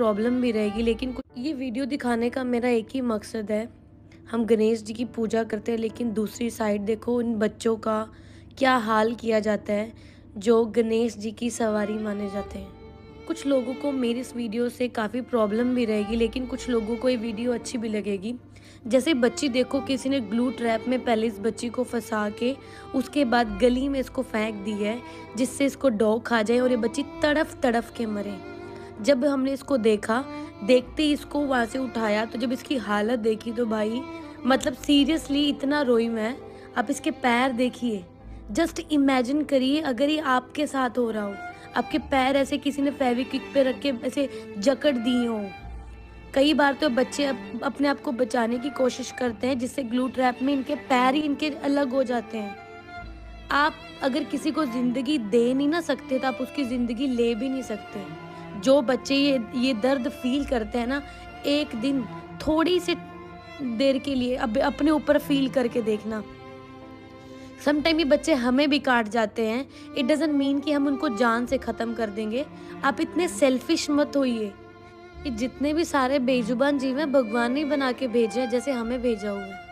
Problem भी रहेगी, लेकिन ये वीडियो दिखाने का मेरा एक ही मकसद है। हम गणेश जी की पूजा करते हैं, लेकिन दूसरी साइड देखो, इन बच्चों का क्या हाल किया जाता है, जो गणेश जी की सवारी माने जाते हैं। कुछ लोगों को मेरी इस वीडियो से काफ़ी प्रॉब्लम भी रहेगी, लेकिन कुछ लोगों को ये वीडियो अच्छी भी लगेगी। जैसे बच्ची देखो, किसी ने ग्लू ट्रैप में पहले इस बच्ची को फंसा के उसके बाद गली में इसको फेंक दी है, जिससे इसको डॉग खा जाए और ये बच्ची तड़फ तड़फ के मरे। जब हमने इसको देखा देखते ही इसको वहाँ से उठाया तो जब इसकी हालत देखी तो भाई मतलब सीरियसली इतना रोई मैं। आप इसके पैर देखिए। जस्ट इमेजिन करिए अगर ये आपके साथ हो रहा हो आपके पैर ऐसे किसी ने फेविक्विक पे रख के ऐसे जकड़ दिए हों। कई बार तो बच्चे अप, अपने आप को बचाने की कोशिश करते हैं जिससे ग्लू ट्रैप में इनके पैर ही इनके अलग हो जाते हैं। आप अगर किसी को ज़िंदगी दे नहीं ना सकते तो आप उसकी ज़िंदगी ले भी नहीं सकते। जो बच्चे ये ये दर्द फील करते हैं ना, एक दिन थोड़ी सी देर के लिए अब अपने ऊपर फील करके देखना। समटाइम ये बच्चे हमें भी काट जाते हैं। इट डजेंट मीन कि हम उनको जान से ख़त्म कर देंगे। आप इतने सेल्फिश मत होइए। जितने भी सारे बेजुबान जीव हैं, भगवान ने बना के भेजे हैं, जैसे हमें भेजा हुआ है।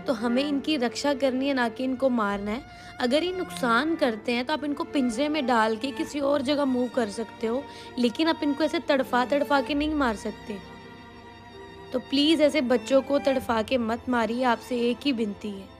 तो हमें इनकी रक्षा करनी है, ना कि इनको मारना है। अगर ये नुकसान करते हैं तो आप इनको पिंजरे में डाल के किसी और जगह मूव कर सकते हो, लेकिन आप इनको ऐसे तड़फा तड़फा के नहीं मार सकते। तो प्लीज़ ऐसे बच्चों को तड़फा के मत मारिए, आपसे एक ही विनती है।